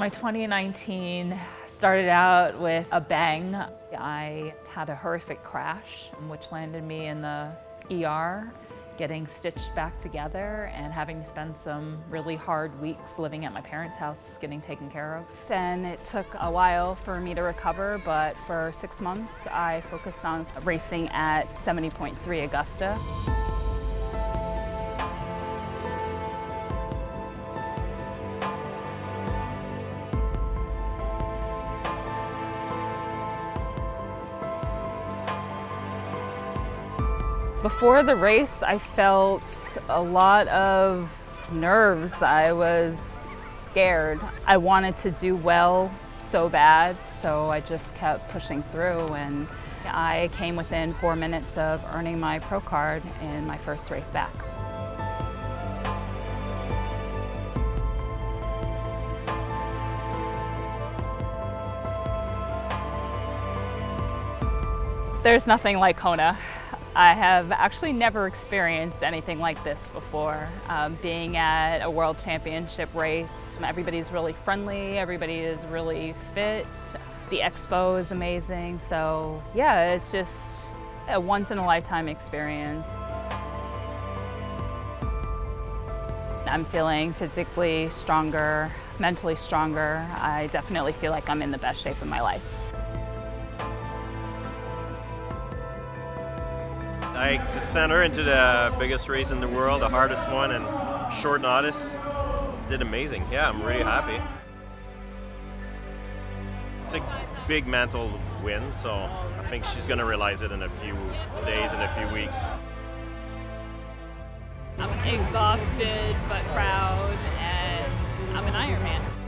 My 2019 started out with a bang. I had a horrific crash, which landed me in the ER, getting stitched back together and having to spend some really hard weeks living at my parents' house, getting taken care of. And it took a while for me to recover, but for six months I focused on racing at 70.3 Augusta. Before the race, I felt a lot of nerves. I was scared. I wanted to do well so bad, so I just kept pushing through and I came within four minutes of earning my pro card in my first race back. There's nothing like Kona. I have actually never experienced anything like this before. Um, being at a world championship race, everybody's really friendly, everybody is really fit. The expo is amazing. So yeah, it's just a once in a lifetime experience. I'm feeling physically stronger, mentally stronger. I definitely feel like I'm in the best shape of my life. I just sent her into the biggest race in the world, the hardest one, and short notice. Did amazing. Yeah, I'm really happy. It's a big mental win, so I think she's going to realize it in a few days, in a few weeks. I'm exhausted but proud, and I'm an Ironman.